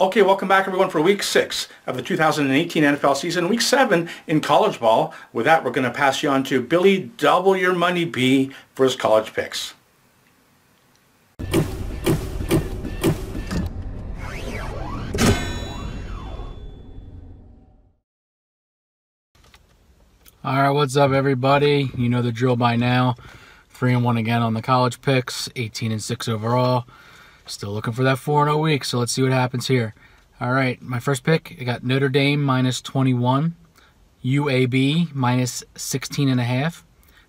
Okay, welcome back everyone for week six of the 2018 NFL season, week seven in college ball. With that, we're going to pass you on to Billy Double Your Money B for his college picks. All right, what's up, everybody? You know the drill by now. Three and one again on the college picks, 18 and six overall. Still looking for that 4 0 week, so let's see what happens here. All right, my first pick, I got Notre Dame minus 21, UAB minus 16 and a half,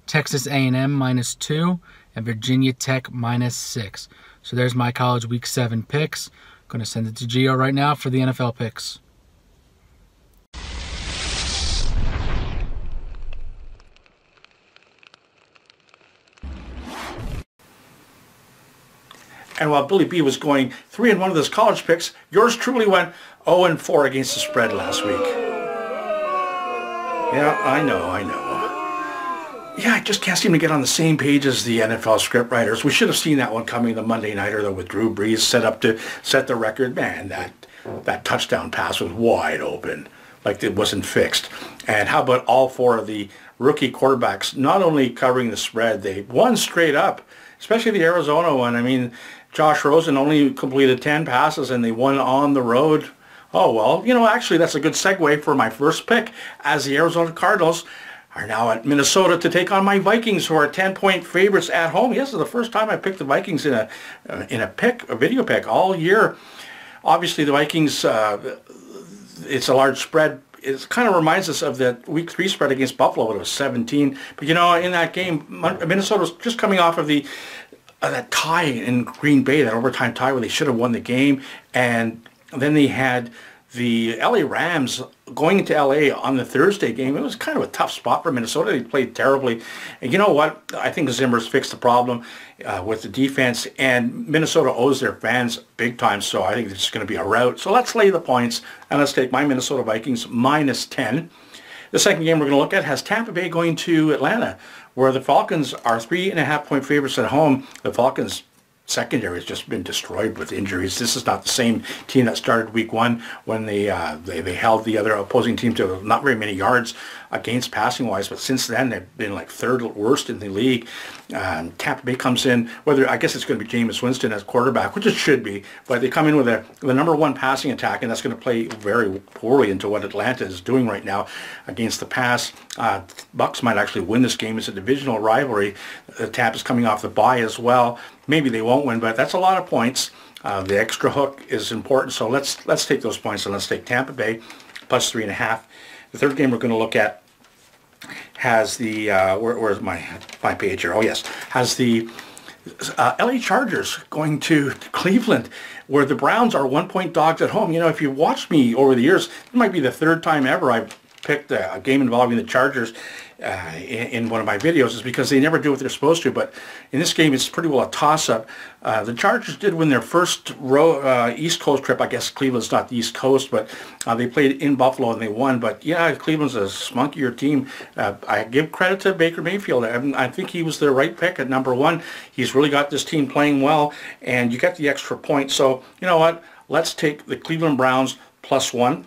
Texas A&M minus 2, and Virginia Tech minus 6. So there's my college week 7 picks. Going to send it to Gio right now for the NFL picks. And while Billy B was going 3 and 1 of those college picks, yours truly went 0 and 4 against the spread last week. Yeah, I know, I know. Yeah, I just can't seem to get on the same page as the NFL script writers. We should have seen that one coming the Monday nighter though with Drew Brees set up to set the record. Man, that that touchdown pass was wide open. Like it wasn't fixed. And how about all four of the rookie quarterbacks not only covering the spread, they won straight up, especially the Arizona one. I mean, Josh Rosen only completed 10 passes and they won on the road. Oh, well, you know, actually that's a good segue for my first pick as the Arizona Cardinals are now at Minnesota to take on my Vikings, who are 10-point favorites at home. Yes, this is the first time I picked the Vikings in a uh, in a pick, a video pick all year. Obviously, the Vikings, uh, it's a large spread. It kind of reminds us of that Week Three spread against Buffalo, it was 17. But you know, in that game, Minnesota was just coming off of the that tie in Green Bay, that overtime tie where they should have won the game, and then they had the LA Rams going into LA on the Thursday game. It was kind of a tough spot for Minnesota. They played terribly, and you know what? I think Zimmer's fixed the problem uh, with the defense, and Minnesota owes their fans big time. So I think it's going to be a rout. So let's lay the points, and let's take my Minnesota Vikings minus 10. The second game we're going to look at has Tampa Bay going to Atlanta, where the Falcons are three and a half point favorites at home. The Falcons secondary has just been destroyed with injuries. This is not the same team that started week one when they uh, they, they held the other opposing team to not very many yards against passing wise, but since then they've been like third worst in the league. Um, Tampa Bay comes in, whether I guess it's going to be Jameis Winston as quarterback, which it should be, but they come in with a the number one passing attack, and that's going to play very poorly into what Atlanta is doing right now against the pass. Uh, Bucks might actually win this game. It's a divisional rivalry. Uh, is coming off the bye as well. Maybe they won't win, but that's a lot of points. Uh, the extra hook is important, so let's let's take those points and let's take Tampa Bay plus three and a half. The third game we're going to look at has the uh, where, where's my my page here? Oh yes, has the uh, LA Chargers going to Cleveland, where the Browns are one point dogs at home. You know, if you watched me over the years, it might be the third time ever I've picked a, a game involving the Chargers uh, in, one of my videos is because they never do what they're supposed to. But in this game, it's pretty well a toss-up. Uh, the Chargers did win their first row, uh, East Coast trip. I guess Cleveland's not the East Coast, but uh, they played in Buffalo and they won. But yeah, Cleveland's a smunkier team. Uh, I give credit to Baker Mayfield. I, I, think he was the right pick at number one. He's really got this team playing well, and you get the extra point. So you know what? Let's take the Cleveland Browns plus one.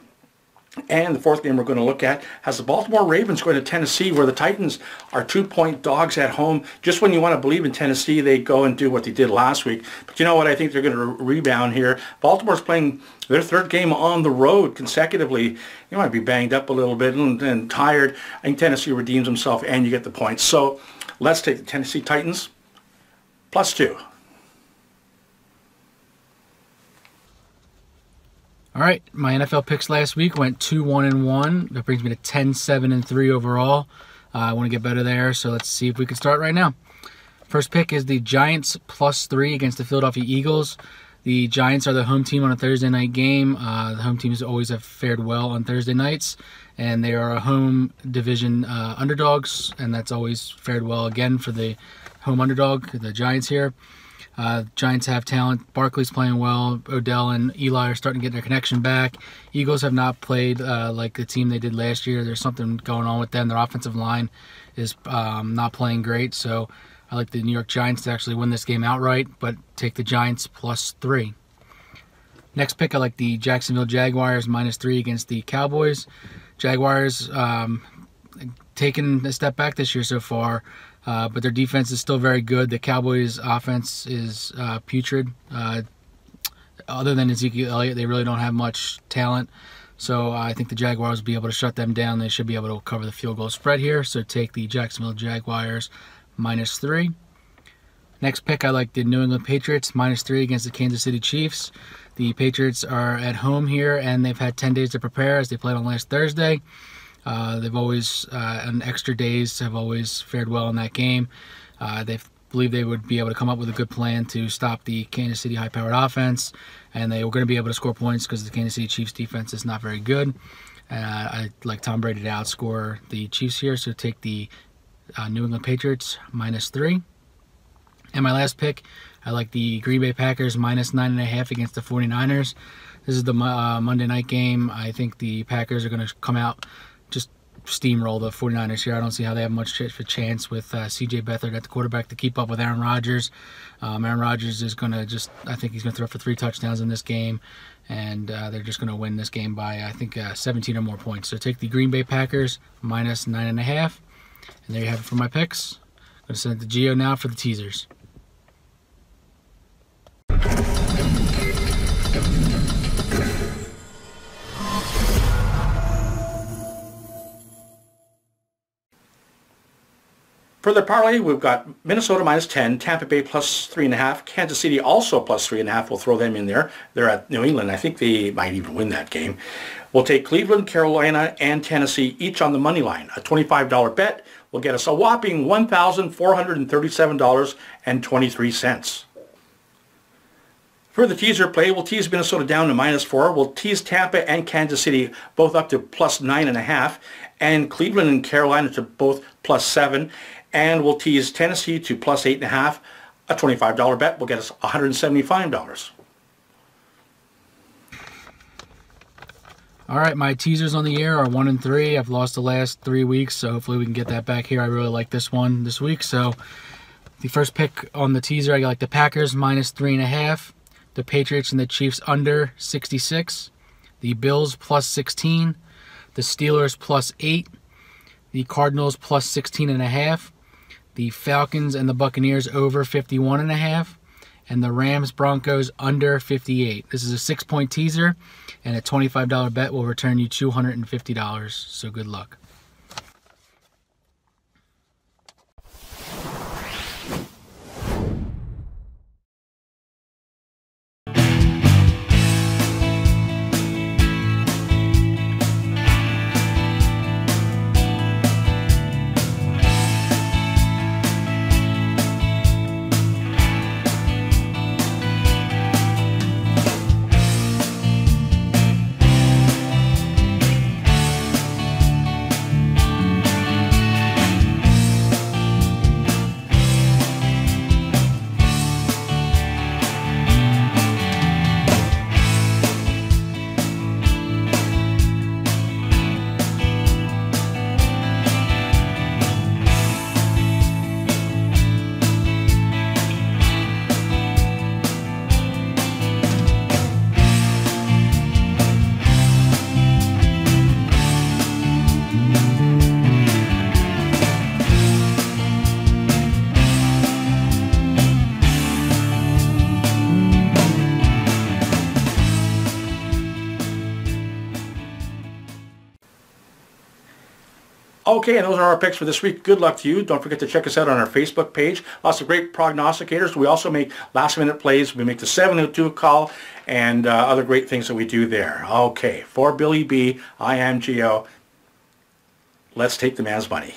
And the fourth game we're going to look at has the Baltimore Ravens going to Tennessee where the Titans are two-point dogs at home. Just when you want to believe in Tennessee, they go and do what they did last week. But you know what? I think they're going to re rebound here. Baltimore's playing their third game on the road consecutively. They might be banged up a little bit and, and tired. I think Tennessee redeems himself and you get the points. So let's take the Tennessee Titans plus two. All right, my NFL picks last week went 2 1 and 1. That brings me to 10 7 and 3 overall. Uh, I want to get better there, so let's see if we can start right now. First pick is the Giants plus 3 against the Philadelphia Eagles. The Giants are the home team on a Thursday night game. Uh, the home teams always have fared well on Thursday nights, and they are a home division uh, underdogs, and that's always fared well again for the home underdog, the Giants here. Uh, Giants have talent. Barkley's playing well. Odell and Eli are starting to get their connection back. Eagles have not played uh, like the team they did last year. There's something going on with them. Their offensive line is um, not playing great. So I like the New York Giants to actually win this game outright, but take the Giants plus three. Next pick, I like the Jacksonville Jaguars minus three against the Cowboys. Jaguars um, taken a step back this year so far, uh, but their defense is still very good. The Cowboys' offense is uh, putrid. Uh, other than Ezekiel Elliott, they really don't have much talent. So I think the Jaguars will be able to shut them down. They should be able to cover the field goal spread here. So take the Jacksonville Jaguars minus three. Next pick, I like the New England Patriots minus three against the Kansas City Chiefs. The Patriots are at home here, and they've had 10 days to prepare as they played on last Thursday. Uh, they've always, uh, on extra days, have always fared well in that game. Uh, they believe they would be able to come up with a good plan to stop the Kansas City high-powered offense, and they were going to be able to score points because the Kansas City Chiefs defense is not very good. Uh, I like Tom Brady to outscore the Chiefs here, so take the uh, New England Patriots minus three. And my last pick, I like the Green Bay Packers minus nine and a half against the 49ers. This is the uh, Monday night game. I think the Packers are going to come out just steamroll the 49ers here. I don't see how they have much of a chance with uh, C.J. Beathard at the quarterback to keep up with Aaron Rodgers. Um, Aaron Rodgers is going to just, I think he's going to throw for three touchdowns in this game, and uh, they're just going to win this game by, I think, uh, 17 or more points. So take the Green Bay Packers minus nine and a half, and there you have it for my picks. I'm going to send it to Gio now for the teasers. For the parlay, we've got Minnesota minus 10, Tampa Bay plus 3.5, Kansas City also plus 3.5. We'll throw them in there. They're at New England. I think they might even win that game. We'll take Cleveland, Carolina, and Tennessee each on the money line. A $25 bet will get us a whopping $1,437.23. For the teaser play, we'll tease Minnesota down to minus 4. We'll tease Tampa and Kansas City both up to plus 9.5. And Cleveland and Carolina to both plus 7 and we'll tease Tennessee to plus eight and a half. A $25 bet will get us $175. All right, my teasers on the air are one and three. I've lost the last three weeks, so hopefully we can get that back here. I really like this one this week. So the first pick on the teaser, I like the Packers minus three and a half, the Patriots and the Chiefs under 66, the Bills plus 16, the Steelers plus eight, the Cardinals plus 16 and a half, the Falcons and the Buccaneers over 51 and a half and the Rams Broncos under 58. This is a 6-point teaser and a $25 bet will return you $250. So good luck. Okay, and those are our picks for this week. Good luck to you. Don't forget to check us out on our Facebook page. Lots of great prognosticators. We also make last minute plays. We make the 702 call and uh, other great things that we do there. Okay, for Billy B, I am Gio. Let's take the man's money.